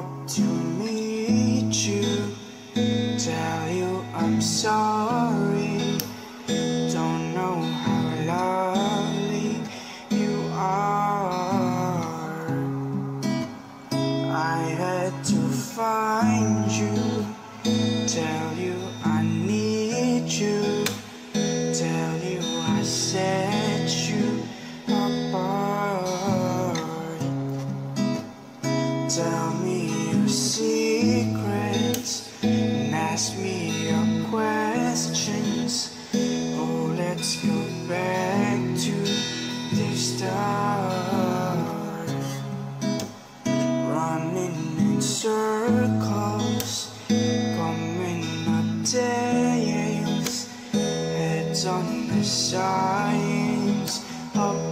to meet you, tell you I'm sorry. Don't know how lovely you are. I had to find you, tell you I need you, tell you I set you apart. Tell me secrets and ask me your questions. Oh, let's go back to the start. Running in circles, coming up tails, heads on the sides apart.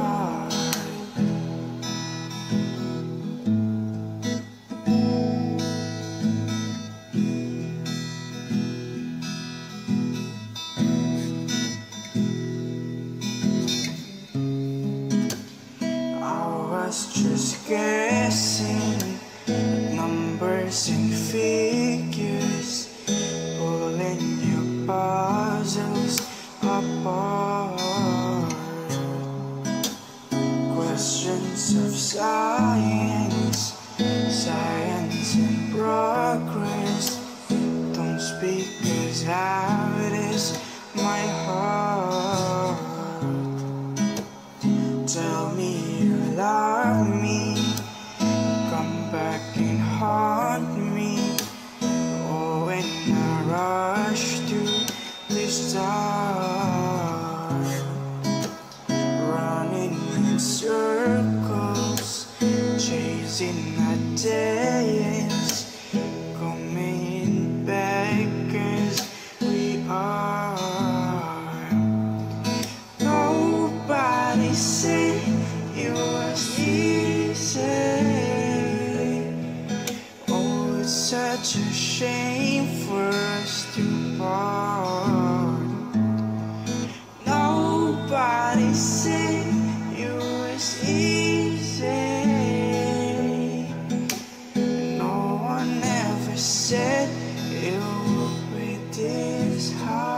Guessing numbers and figures, pulling your puzzles apart. Questions of science, science and progress. Don't speak as loud as my heart. Tell me you love me. Running in circles, chasing coming we are. Nobody said it was easy. Oh, it's such a shame for us to part. Nobody said it was easy. No one ever said it would be this hard.